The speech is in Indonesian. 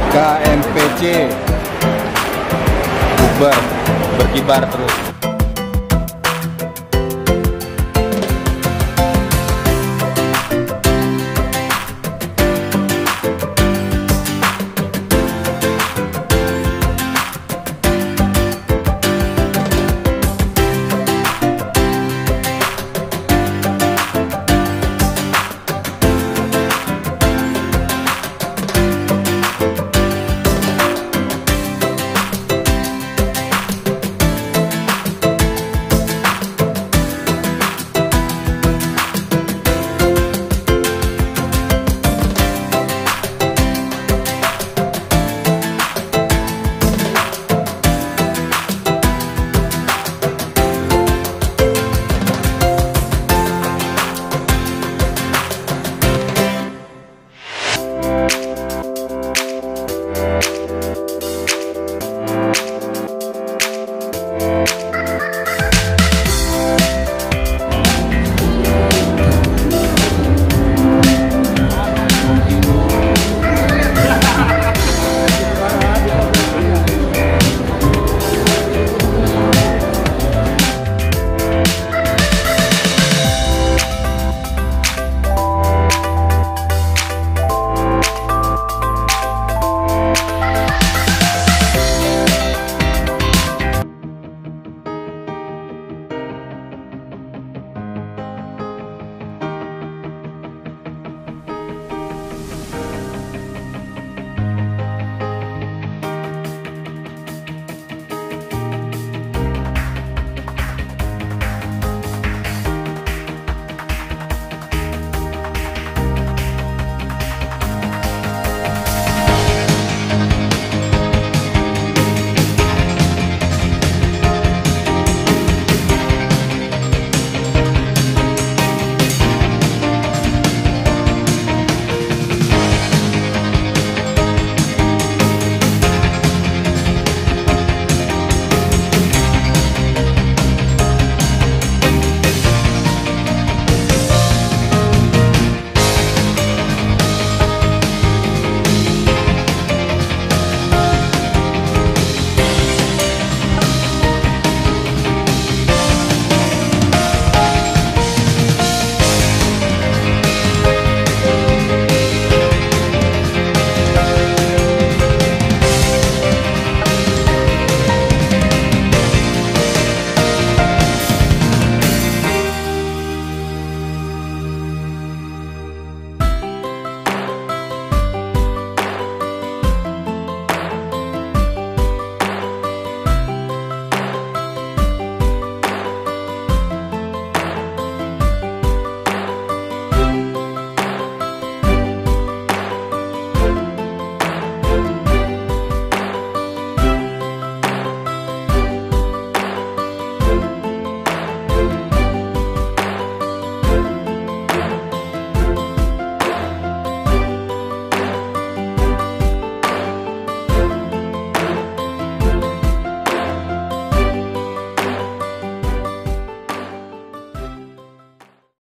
BKMPC Uber berkibar terus.